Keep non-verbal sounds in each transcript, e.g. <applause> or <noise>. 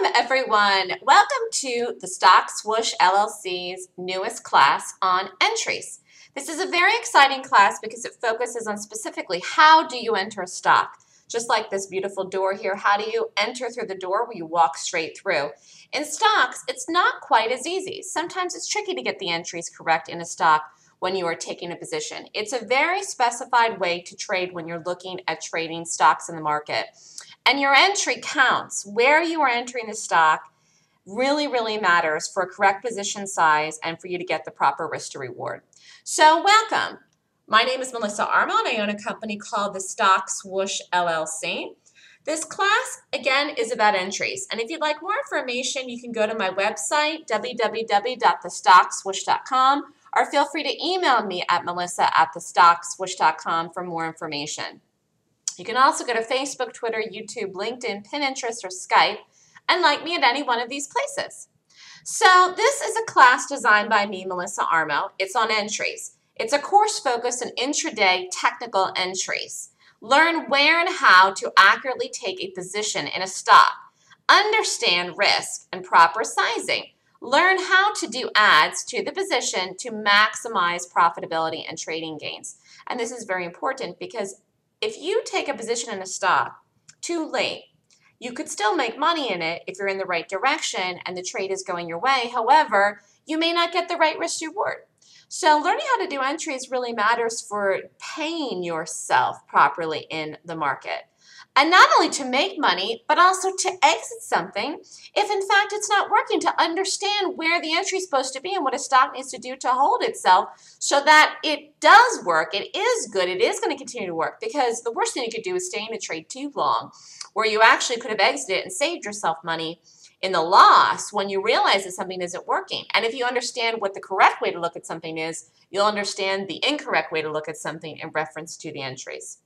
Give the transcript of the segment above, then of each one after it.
Welcome, everyone. Welcome to the Stock Swoosh LLC's newest class on entries. This is a very exciting class because it focuses on specifically how do you enter a stock. Just like this beautiful door here, how do you enter through the door where you walk straight through? In stocks, it's not quite as easy. Sometimes it's tricky to get the entries correct in a stock when you are taking a position. It's a very specified way to trade when you're looking at trading stocks in the market. And your entry counts. Where you are entering the stock really, really matters for a correct position size and for you to get the proper risk to reward. So welcome. My name is Melissa Armo and I own a company called the Stock Swoosh LLC. This class, again, is about entries. And if you'd like more information, you can go to my website, www.thestockswoosh.com, or feel free to email me at melissa at thestockswoosh.com for more information. You can also go to Facebook, Twitter, YouTube, LinkedIn, Pinterest, or Skype and like me at any one of these places. So this is a class designed by me, Melissa Armo. It's on entries. It's a course focused on intraday technical entries. Learn where and how to accurately take a position in a stock. Understand risk and proper sizing. Learn how to do adds to the position to maximize profitability and trading gains. And this is very important because if you take a position in a stock too late, you could still make money in it if you're in the right direction and the trade is going your way. However, you may not get the right risk reward. So learning how to do entries really matters for paying yourself properly in the market. And not only to make money, but also to exit something if in fact it's not working, to understand where the entry is supposed to be and what a stock needs to do to hold itself so that it does work, it is good, it is going to continue to work. Because the worst thing you could do is stay in a trade too long, where you actually could have exited and saved yourself money in the loss when you realize that something isn't working. And if you understand what the correct way to look at something is, you'll understand the incorrect way to look at something in reference to the entries.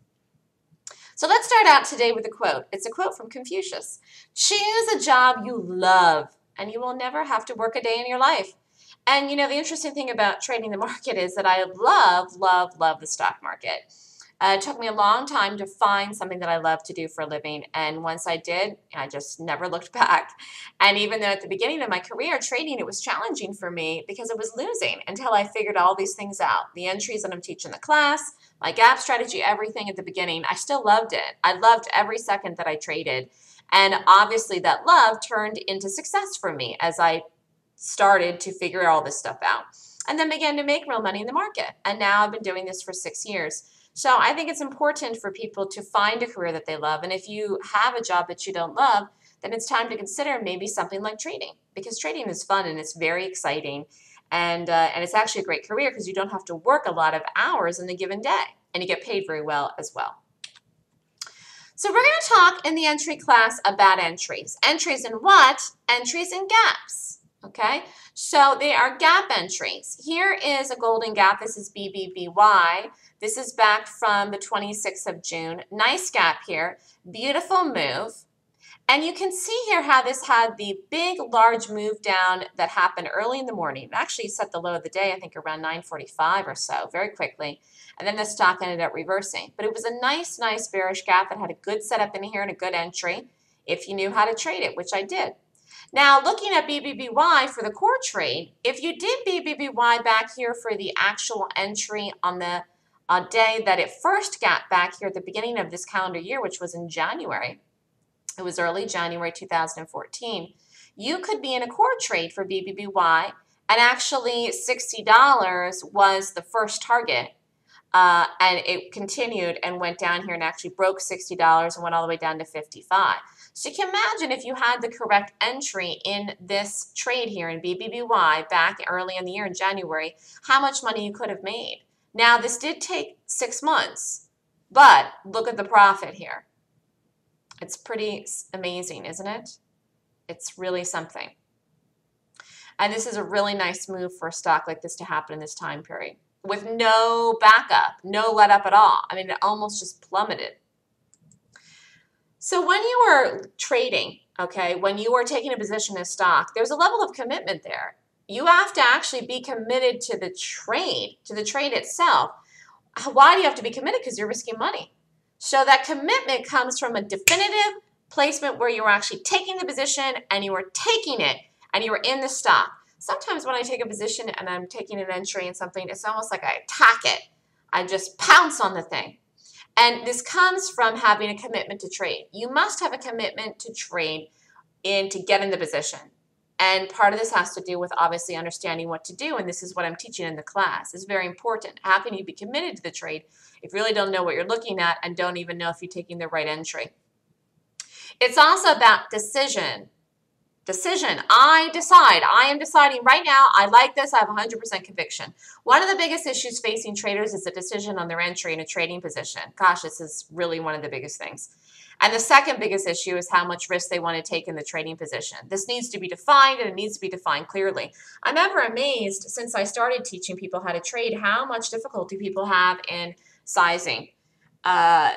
So let's start out today with a quote. It's a quote from Confucius. Choose a job you love and you will never have to work a day in your life. And you know, the interesting thing about trading the <laughs> market is that I love, love, love the stock market. Uh, it took me a long time to find something that I love to do for a living. And once I did, I just never looked <laughs> back. And even though at the beginning of my career trading, it was challenging for me because I was losing until I figured all these things out. The entries that I'm teaching the class, my gap strategy, everything at the beginning, I still loved it. I loved every second that I traded. And obviously that love turned into success for me as I started to figure all this stuff out and then began to make real money in the market. And now I've been doing this for six years. So I think it's important for people to find a career that they love. And if you have a job that you don't love, then it's time to consider maybe something like trading because trading is fun and it's very exciting. And, uh, and it's actually a great career because you don't have to work a lot of hours in a given day and you get paid very well as well. So we're going to talk in the entry class about entries. Entries in what? Entries in gaps. Okay, so they are gap entries. Here is a golden gap. This is BBBY. This is back from the 26th of June. Nice gap here. Beautiful move. And you can see here how this had the big, large move down that happened early in the morning. It actually set the low of the day, I think around 9.45 or so, very quickly. And then the stock ended up reversing. But it was a nice, nice bearish gap that had a good setup in here and a good entry if you knew how to trade it, which I did. Now, looking at BBBY for the core trade, if you did BBBY back here for the actual entry on the a day that it first got back here at the beginning of this calendar year, which was in January. It was early January 2014. You could be in a core trade for BBBY, and actually $60 was the first target. Uh, and it continued and went down here and actually broke $60 and went all the way down to 55. So you can imagine if you had the correct entry in this trade here in BBBY back early in the year in January, how much money you could have made. Now, this did take six months, but look at the profit here. It's pretty amazing, isn't it? It's really something. And this is a really nice move for a stock like this to happen in this time period with no backup, no let up at all. I mean, it almost just plummeted. So when you are trading, okay, when you are taking a position in stock, there's a level of commitment there you have to actually be committed to the trade, to the trade itself. Why do you have to be committed? Because you're risking money. So that commitment comes from a definitive placement where you are actually taking the position and you are taking it and you are in the stock. Sometimes when I take a position and I'm taking an entry in something, it's almost like I attack it. I just pounce on the thing. And this comes from having a commitment to trade. You must have a commitment to trade in to get in the position. And part of this has to do with obviously understanding what to do. And this is what I'm teaching in the class. It's very important. How can you be committed to the trade if you really don't know what you're looking at and don't even know if you're taking the right entry? It's also about decision. Decision. I decide. I am deciding right now, I like this. I have 100% conviction. One of the biggest issues facing traders is the decision on their entry in a trading position. Gosh, this is really one of the biggest things. And the second biggest issue is how much risk they want to take in the trading position. This needs to be defined and it needs to be defined clearly. I'm ever amazed since I started teaching people how to trade how much difficulty people have in sizing. Uh,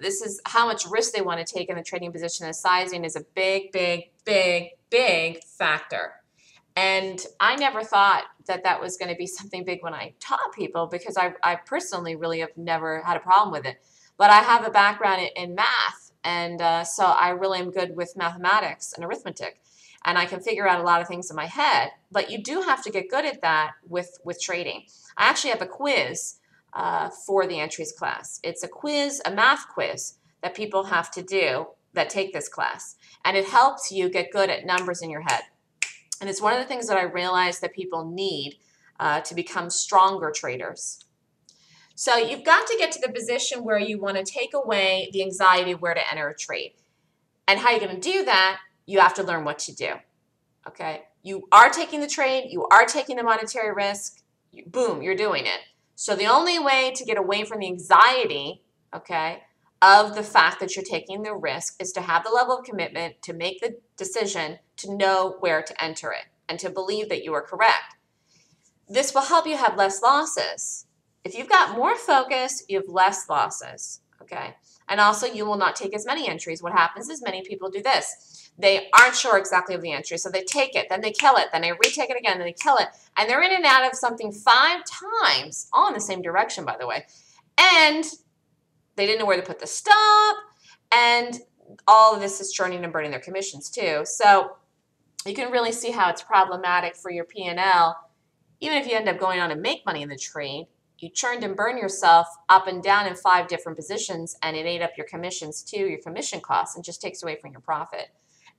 this is how much risk they want to take in the trading position. And sizing is a big, big, big, big factor. And I never thought that that was going to be <laughs> something big when I taught people because I, I personally really have never had a problem with it. But I have a background in, in math, and uh, so I really am good with mathematics and arithmetic. And I can figure out a lot of things in my head. But you do have to get good at that with, with trading. I actually have a quiz uh, for the entries class. It's a quiz, a math quiz that people have to do that take this class. And it helps you get good at numbers in your head. And it's one of the things that I realize that people need uh, to become stronger traders. So you've got to get to the position where you want to take away the anxiety of where to enter a trade. And how you're going to do that, you have to learn what to do. Okay? You are taking the trade, you are taking the monetary risk, you, boom, you're doing it. So the only way to get away from the anxiety, okay, of the fact that you're taking the risk is to have the level of commitment to make the decision to know where to enter it and to believe that you are correct. This will help you have less losses. If you've got more focus, you have less losses, okay? And also you will not take as many entries. What happens is many people do this they aren't sure exactly of the entry. So they take it, then they kill it, then they retake it again, then they kill it. And they're in and out of something five times, all in the same direction, by the way. And they didn't know where to put the stop. And all of this is churning and burning their commissions too. So you can really see how it's problematic for your P&L. Even if you end up going on to make money in the trade, you churned and burned yourself up and down in five different positions and it ate up your commissions too, your commission costs, and just takes away from your profit.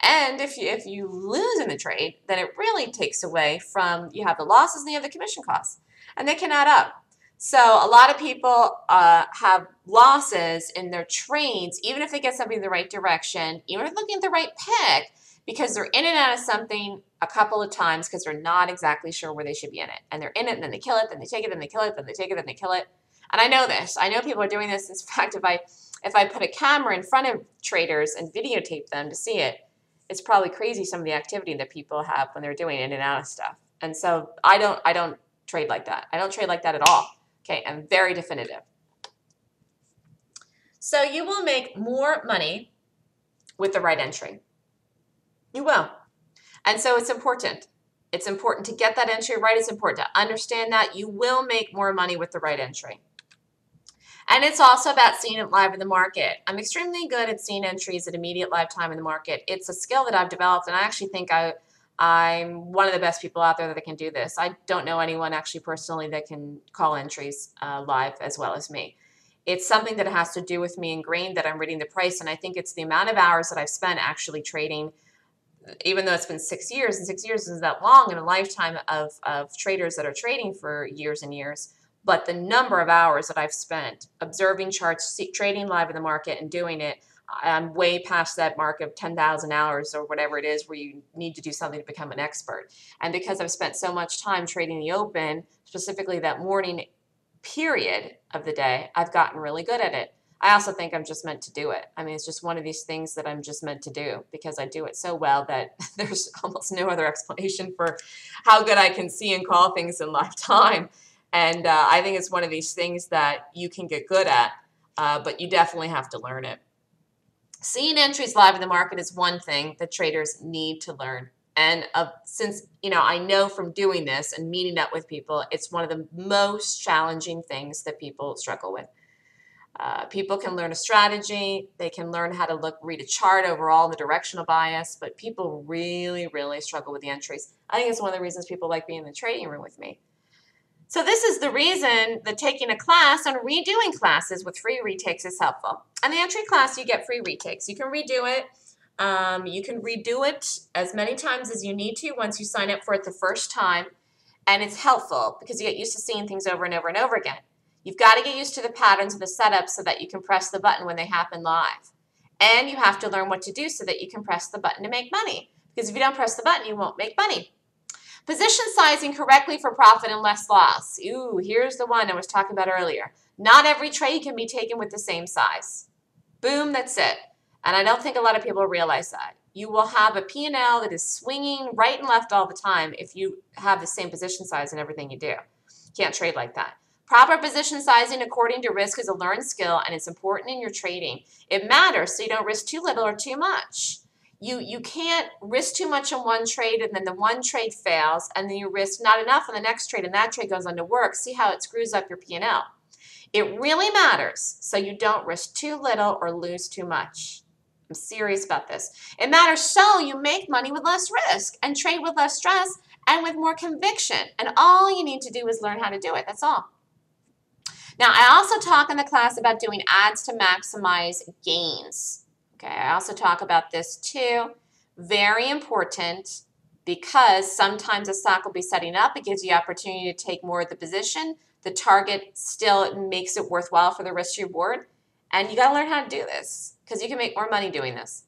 And if you, if you lose in the trade, then it really takes away from, you have the losses and you have the commission costs. And they can add up. So a lot of people uh, have losses in their trades, even if they get something in the right direction, even if they're looking at the right pick, because they're in and out of something a couple of times because they're not exactly sure where they should be in it. And they're in it and then they kill it, then they take it, then they kill it, then they take it, then they kill it. And I know this. I know people are doing this. In fact, if I if I put a camera in front of traders and videotape them to see it, it's probably crazy some of the activity that people have when they're doing in and out of stuff. And so I don't I don't trade like that. I don't trade like that at all. Okay, I'm very definitive. So you will make more money with the right entry. You will. And so it's important. It's important to get that entry right. It's important to understand that you will make more money with the right entry. And it's also about seeing it live in the market. I'm extremely good at seeing entries at immediate live time in the market. It's a skill that I've developed, and I actually think I, I'm one of the best people out there that can do this. I don't know anyone actually personally that can call entries uh, live as well as me. It's something that has to do with me ingrained that I'm reading the price, and I think it's the amount of hours that I've spent actually trading even though it's been six years, and six years isn't that long in a lifetime of, of traders that are trading for years and years, but the number of hours that I've spent observing charts, trading live in the market, and doing it, I'm way past that mark of 10,000 hours or whatever it is where you need to do something to become an expert. And because I've spent so much time trading the open, specifically that morning period of the day, I've gotten really good at it. I also think I'm just meant to do it. I mean, it's just one of these things that I'm just meant to do because I do it so well that <laughs> there's almost no other explanation for how good I can see and call things in <laughs> live time. And uh, I think it's one of these things that you can get good at, uh, but you definitely have to learn it. Seeing entries live in the market is one thing that traders need to learn. And uh, since you know, I know from doing this and meeting up with people, it's one of the most challenging things that people struggle with. Uh, people can learn a strategy. They can learn how to look, read a chart overall, the directional bias, but people really, really struggle with the entries. I think it's one of the reasons people like being in the trading room with me. So this is the reason that taking a class and redoing classes with free retakes is helpful. And the entry class, you get free retakes. You can redo it. Um, you can redo it as many times as you need to once you sign up for it the first time. And it's helpful because you get used to seeing things over and over and over again. You've got to get used to the patterns of the setup so that you can press the button when they happen live. And you have to learn what to do so that you can press the button to make money. Because if you don't press the button, you won't make money. Position sizing correctly for profit and less loss. Ooh, here's the one I was talking about earlier. Not every trade can be taken with the same size. Boom, that's it. And I don't think a lot of people realize that. You will have a P&L that is swinging right and left all the time if you have the same position size in everything you do. Can't trade like that. Proper position sizing according to risk is a learned skill and it's important in your trading. It matters so you don't risk too little or too much. You, you can't risk too much on one trade and then the one trade fails and then you risk not enough on the next trade and that trade goes on to work. See how it screws up your P&L. It really matters so you don't risk too little or lose too much. I'm serious about this. It matters so you make money with less risk and trade with less stress and with more conviction. And all you need to do is learn how to do it. That's all. Now, I also talk in the class about doing adds to maximize gains. Okay, I also talk about this too. Very important because sometimes a stock will be setting up. It gives you opportunity to take more of the position. The target still makes it worthwhile for the risk reward. And you got to learn how to do this because you can make more money doing this.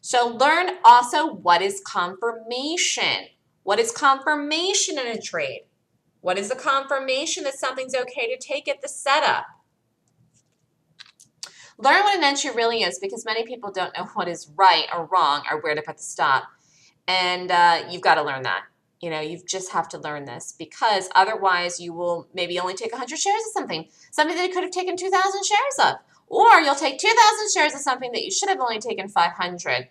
So learn also what is confirmation. What is confirmation in a trade? What is the confirmation that something's okay to take at the setup? Learn what an entry really is because many people don't know <laughs> what is right or wrong or where to put the stop. And uh, you've got to learn that. You know, you just have to learn this because otherwise you will maybe only take 100 shares of something, something that you could have taken 2,000 shares of. Or you'll take 2,000 shares of something that you should have only taken 500.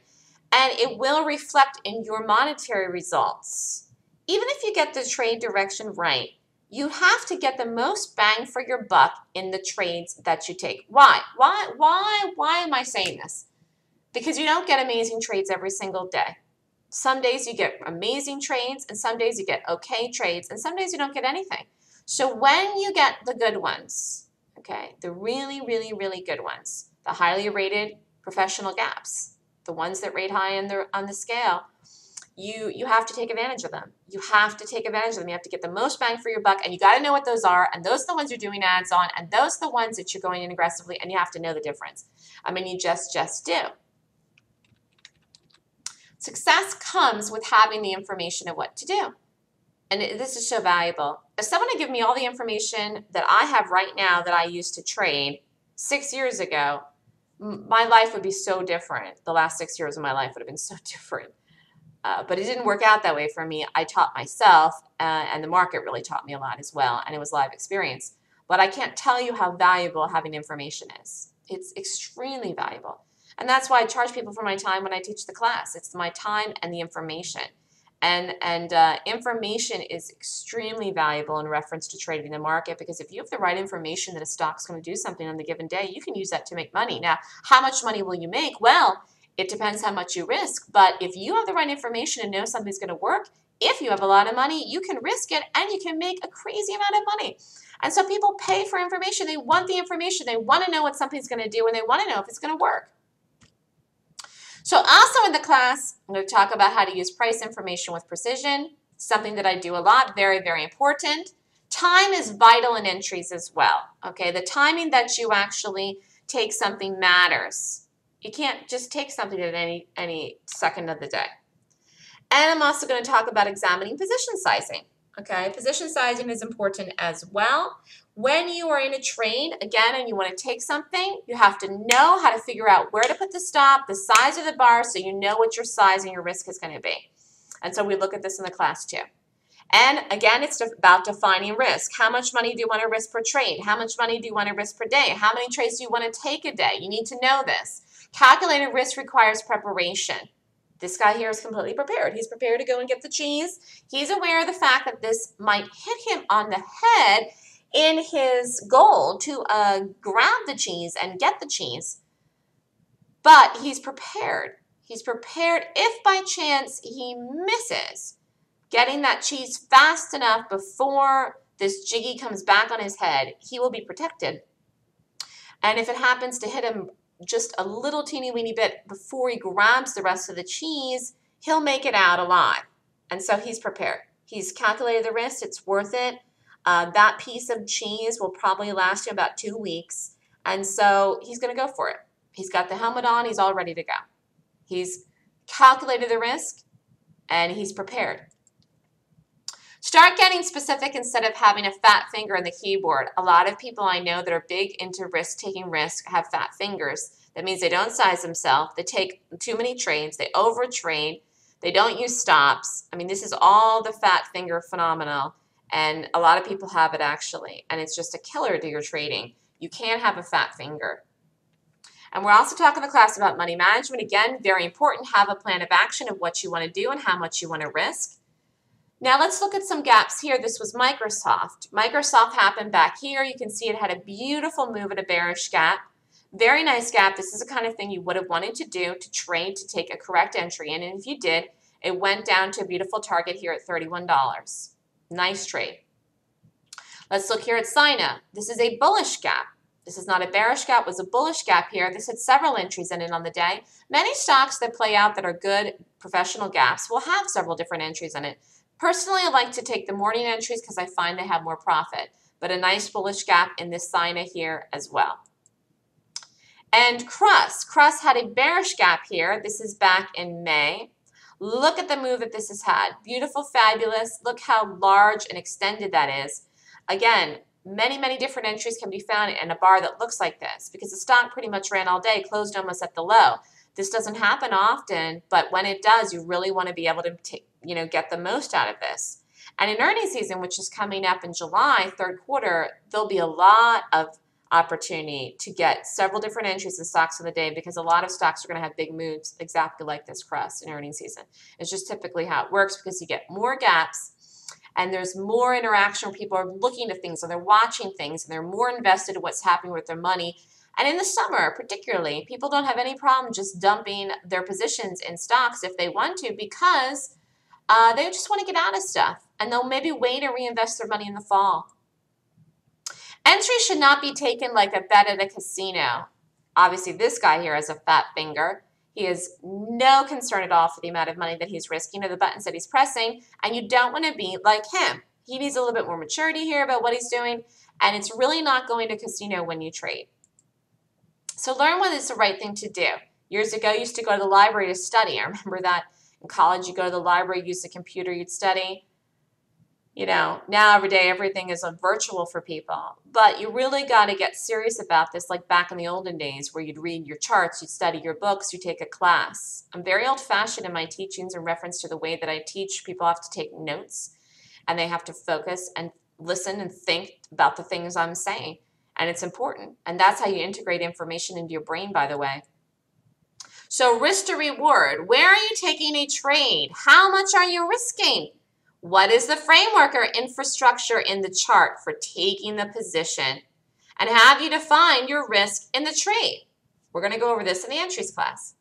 And it will reflect in your monetary results even if you get the trade direction right, you have to get the most bang for your buck in the trades that you take. Why? Why? Why? Why am I saying this? Because you don't get amazing trades every single day. Some days you get amazing trades, and some days you get okay trades, and some days you don't get anything. So when you get the good ones, okay, the really, really, really good ones, the highly rated professional gaps, the ones that rate high on the, on the scale, you you have to take advantage of them. You have to take advantage of them. You have to get the most bang for your buck, and you got to know what those are. And those are the ones you're doing adds on, and those are the ones that you're going in aggressively, and you have to know the difference. I mean, you just just do. Success comes with having the information of what to do. And this is so valuable. If someone had given me all the information that I have right now that I used to trade six years ago, my life would be so different. The last six years of my life would have been so <laughs> different. Uh, but it didn't work out that way for me. I taught myself, uh, and the market really taught me a lot as well, and it was live experience. But I can't tell you how valuable having information is. It's extremely valuable. And that's why I charge people for my time when I teach the class. It's my time and the information. And, and uh, information is extremely valuable in reference to trading the market because if you have the right information that a stock's going to do something on the given day, you can use that to make money. Now, how much money will you make? Well, it depends how much you risk, but if you have the right information and know something's going to work, if you have a lot of money, you can risk it and you can make a crazy amount of money. And so people pay for information. They want the information. They want to know what something's going to do and they want to know if it's going to work. So also in the class, I'm going to talk about how to use price information with precision, something that I do a lot, very, very important. Time is vital in entries as well. Okay, the timing that you actually take something matters. You can't just take something at any, any second of the day. And I'm also going to talk about examining position sizing. Okay, position sizing is important as well. When you are in a trade, again, and you want to take something, you have to know how to figure out where to put the stop, the size of the bar, so you know what your size and your risk is going to be. And so we look at this in the class too. And again, it's about defining risk. How much money do you want to risk per trade? How much money do you want to risk per day? How many trades do you want to take a day? You need to know this. Calculated risk requires preparation. This guy here is completely prepared. He's prepared to go and get the cheese. He's aware of the fact that this might hit him on the head. in his goal to uh, grab the cheese and get the cheese, but he's prepared. He's prepared if by chance he misses getting that cheese fast enough before this jiggy comes back on his head, he will be protected. And if it happens to hit him just a little teeny weeny bit before he grabs the rest of the cheese, he'll make it out alive. And so he's prepared. He's calculated the risk, it's worth it. Uh, that piece of cheese will probably last you about two weeks. And so he's going to go for it. He's got the helmet on, he's all ready to go. He's calculated the risk and he's prepared. Start getting specific instead of having a fat finger on the keyboard. A lot of people I know that are big into risk taking risk have fat fingers. That means they don't size themselves, they take too many trades, they overtrade, they don't use stops. I mean, this is all the fat finger phenomenon, and a lot of people have it actually, and it's just a killer to your trading. You can't have a fat finger. And we're also talking in the class about money management. Again, very important. Have a plan of action of what you want to do and how much you want to risk. Now let's look at some gaps here. This was Microsoft. Microsoft happened back here. You can see it had a beautiful move at a bearish gap. Very nice gap. This is the kind of thing you would have wanted to do to trade to take a correct entry in. And if you did, it went down to a beautiful target here at $31. Nice trade. Let's look here at Sina. This is a bullish gap. This is not a bearish gap, it was a bullish gap here. This had several entries in it on the day. Many stocks that play out that are good professional gaps will have several different entries in it. Personally, I like to take the morning entries because I find they have more profit, but a nice bullish gap in this Sina here as well. And Crus. Crus had a bearish gap here. This is back in May. Look at the move that this has had. Beautiful, fabulous. Look how large and extended that is. Again, many, many different entries can be found in a bar that looks like this because the stock pretty much ran all day, closed almost at the low. This doesn't happen often, but when it does, you really want to be able to take, you know, get the most out of this. And in earnings season, which is coming up in July, third quarter, there'll be a lot of opportunity to get several different entries in stocks of the day because a lot of stocks are going to have big moves exactly like this Crus in earnings season. It's just typically how it works because you get more gaps and there's more interaction where people are looking at things and they're watching things and they're more invested in what's happening with their money and in the summer, particularly, people don't have any problem just dumping their positions in stocks if they want to because uh, they just want to get out of stuff and they'll maybe wait and reinvest their money in the fall. Entry should not be taken like a bet at a casino. Obviously, this guy here has a fat finger. He has no concern at all for the amount of money that he's risking or the buttons that he's pressing, and you don't want to be like him. He needs a little bit more maturity here about what he's doing, and it's really not going to casino when you trade. So learn what is the right thing to do. Years ago, I used to go to the library to study. I remember that in college, you go to the library, use the computer, you'd study. You know, now every day everything is virtual for people. But you really got to get serious about this, like back in the olden days where you'd read your charts, you'd study your books, you take a class. I'm very old fashioned in my teachings in reference to the way that I teach. People have to take notes and they have to focus and listen and think about the things I'm saying and it's important. And that's how you integrate information into your brain, by the way. So risk to reward. Where are you taking a trade? How much are you risking? What is the framework or infrastructure in the chart for taking the position? And have you defined your risk in the trade? We're going to go over this in the entries class.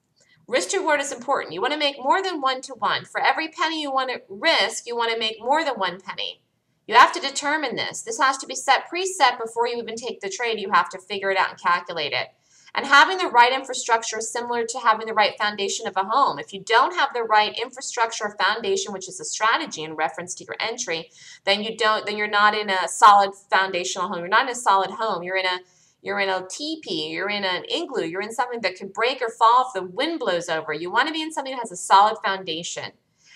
Risk to reward is important. You want to make more than one to one. For every penny you want to risk, you want to make more than one penny. You have to determine this. This has to be set preset before you even take the trade. You have to figure it out and calculate it. And having the right infrastructure is similar to having the right foundation of a home. If you don't have the right infrastructure or foundation, which is a strategy in reference to your entry, then you don't then you're not in a solid foundational home. You're not in a solid home. You're in a you're in a teepee, you're in an igloo, you're in something that could break or fall if the wind blows over. You want to be in something that has a solid foundation.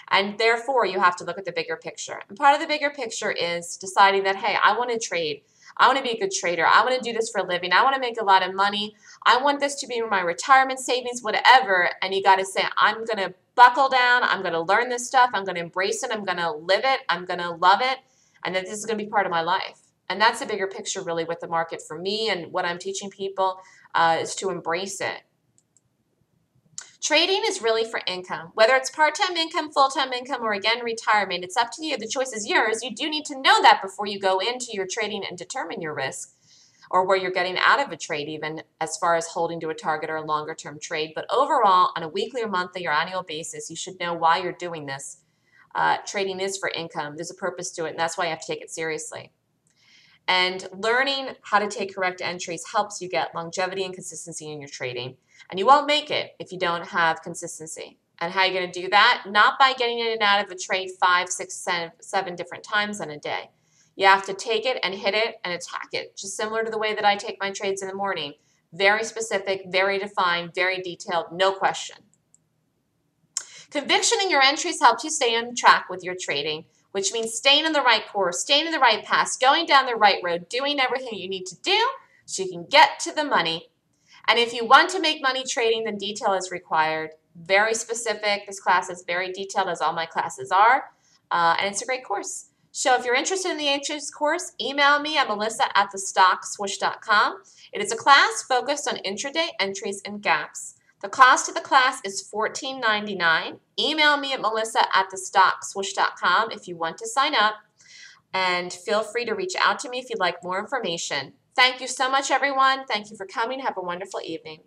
And therefore, you have to look at the bigger picture. And part of the bigger picture is deciding that, hey, I want to trade. I want to be a good trader. I want to do this for a living. I want to make a lot of money. I want this to be my retirement savings, whatever. And you got to say, I'm going to buckle down. I'm going to learn this stuff. I'm going to embrace it. I'm going to live it. I'm going to love it. And that this is going to be part of my life. And that's the bigger picture, really, with the market for me and what I'm teaching people uh, is to embrace it Trading is really for income. Whether it's part-time income, full-time income, or again, retirement, it's up to you. The choice is yours. You do need to know that before you go into your trading and determine your risk or where you're getting out of a trade even as far as holding to a target or a longer term trade. But overall, on a weekly or monthly or annual basis, you should know why you're doing this. Uh, trading is for income. There's a purpose to it, and that's why you have to take it seriously. And learning how to take correct entries helps you get longevity and consistency in your trading. And you won't make it if you don't have consistency. And how are you going to do that? Not by getting in and out of a trade five, six, seven, seven different times in a day. You have to take it and hit it and attack it, just similar to the way that I take my trades in the morning. Very specific, very defined, very detailed, no question. Conviction in your entries helps you stay on track with your trading, which means staying in the right course, staying in the right path, going down the right road, doing everything you need to do so you can get to the money and if you want to make money trading, then detail is required. Very specific. This class is very detailed, as all my classes are. Uh, and it's a great course. So if you're interested in the HS course, email me at melissa at thestockswoosh.com. It is a class focused on intraday entries and gaps. The cost of the class is $14.99. Email me at melissa at thestockswoosh.com if you want to sign up. And feel free to reach out to me if you'd like more information. Thank you so much, everyone. Thank you for coming. Have a wonderful evening.